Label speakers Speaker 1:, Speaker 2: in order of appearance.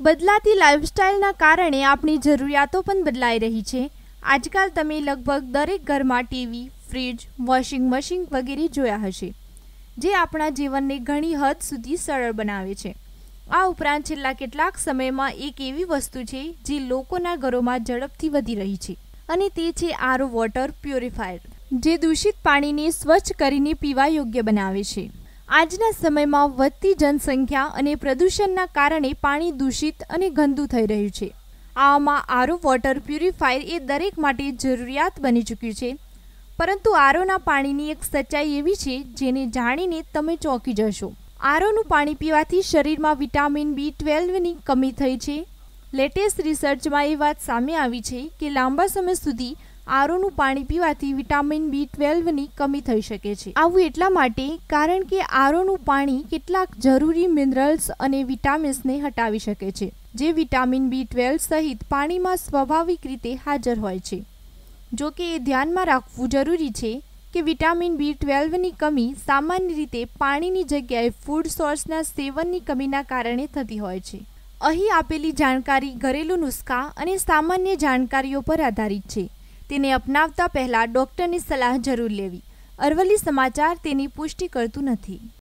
Speaker 1: બદલાતી લાઇફસ્ટાઇલના કારણે આપણી જરૂરિયાતો પણ બદલાઈ રહી છે. આજકાલ તમે લગભગ દરેક ઘરમાં ટીવી, ફ્રીજ, વોશિંગ મશીન વગેરે જોયા હશે, જે આપણા જીવનને ઘણી હદ સુધી સરળ બનાવે છે. આ ઉપરાંત છેલ્લા કેટલાક સમયમાં એક એવી વસ્તુ છે, જે લોકોના ઘરોમાં ઝડપથી વધી રહી છે, અને તે છે આરો વોટર પ્યોરિફાયર, જે દૂષિત પાણીને સ્વચ્છ કરીને પીવા યોગ્ય બનાવે છે. આજના સમયમાં વધતી જનસંખ્યા અને પ્રદૂષણના કારણે પાણી દૂષિત અને ગંદુ થઈ રહ્યું છે. આવામાં આરો વોટર પ્યુરિફાયર એ દરેક માટે જરૂરિયાત બની ચૂક્યું છે. પરંતુ આરોના પાણીની એક સચ્ચાઈ એવી છે જેને જાણીને તમે ચોંકી જશો. આરોનું પાણી પીવાથી શરીરમાં વિટામિન બી ટ્વેલ્વની કમી થઈ છે. લેટેસ્ટ રિસર્ચમાં એ વાત સામે આવી છે કે લાંબા સમય સુધી આરોનું પાણી પીવાથી વિટામિન બી ટ્વેલ્વની કમી થઈ શકે છે. આવું એટલા માટે કારણ કે આરોનું પાણી કેટલાક જરૂરી મિનરલ્સ અને વિટામિન્સને હટાવી શકે છે, જે વિટામિન બી ટ્વેલ્વ સહિત પાણીમાં સ્વાભાવિક રીતે હાજર હોય છે. જો કે એ ધ્યાનમાં રાખવું જરૂરી છે કે વિટામિન બી ટ્વેલ્વની કમી સામાન્ય રીતે પાણીની જગ્યાએ ફૂડ સોર્સના સેવનની કમીના કારણે થતી હોય છે. અહીં આપેલી જાણકારી ઘરેલું નુસ્ખા અને સામાન્ય જાણકારીઓ પર આધારિત છે. તેને અપનાવતા પહેલા ડોક્ટરની સલાહ જરૂર લેવી. અરવલ્લી સમાચાર તેની પુષ્ટિ કરતું નથી.